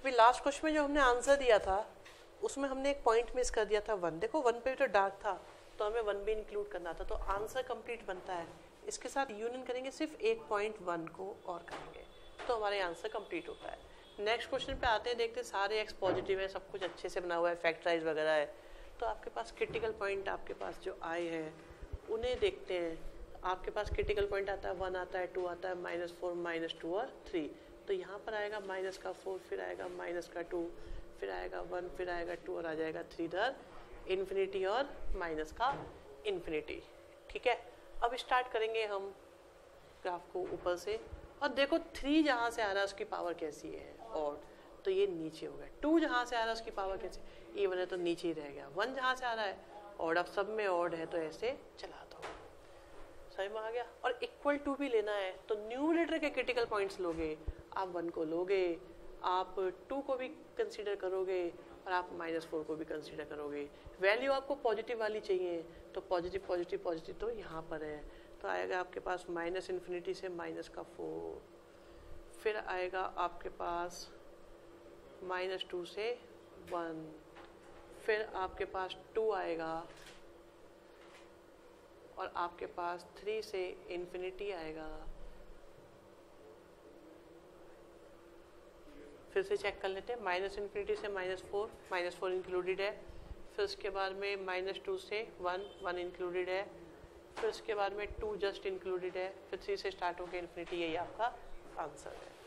अभी last question में जो हमने आंसर दिया था, उसमें हमने एक पॉइंट मिस कर दिया था वन देखो वन पे भी तो डार्क था तो हमें वन भी इंक्लूड करना था तो आंसर कंप्लीट बनता है। इसके साथ यूनियन करेंगे, सिर्फ़ एक पॉइंट वन को और करेंगे तो हमारे आंसर कंप्लीट होता है। नेक्स्ट क्वेश्चन पे आते हैं, देखते हैं, सारे एक्स पॉजिटिव है, सब कुछ अच्छे से बना हुआ है फैक्टराइज वगैरह है। तो आपके पास क्रिटिकल पॉइंट आपके पास जो आए हैं, उन्हें देखते हैं। आपके पास क्रिटिकल पॉइंट आता है वन आता है टू आता है माइनस फोर माइनस टू और थ्री तो यहाँ पर आएगा माइनस का फोर फिर आएगा माइनस का टू फिर आएगा वन फिर आएगा टू और आ जाएगा थ्री इधर इन्फिनिटी और माइनस का इन्फिनिटी ठीक है? अब स्टार्ट करेंगे हम ग्राफ को ऊपर से। और देखो थ्री जहाँ से आ रहा है, उसकी पावर कैसी है? और तो ये नीचे हो गया। टू जहाँ से आ रहा है, उसकी पावर कैसी इवन है तो नीचे ही रह गया। वन जहाँ से आ रहा है और अब सब में ऑड है तो ऐसे चला समझ आ गया। और इक्वल टू भी लेना है तो न्यूमरेटर के क्रिटिकल पॉइंट्स लोगे, आप वन को लोगे, आप टू को भी कंसीडर करोगे, और आप माइनस फोर को भी कंसीडर करोगे। वैल्यू आपको पॉजिटिव वाली चाहिए तो पॉजिटिव पॉजिटिव पॉजिटिव तो यहाँ पर है। तो आएगा आपके पास माइनस इन्फिनिटी से माइनस का फोर फिर आएगा आपके पास माइनस टू से वन फिर आपके पास टू आएगा। और आपके पास थ्री से इन्फिनिटी आएगा। फिर से चेक कर लेते हैं। माइनस इन्फिनिटी से minus four minus four included है। फिर उसके बाद में माइनस टू से वन वन इंक्लूडेड है। फिर उसके बाद में टू जस्ट इंक्लूडेड है। फिर थ्री से स्टार्ट होकर इन्फिनिटी यही आपका आंसर है।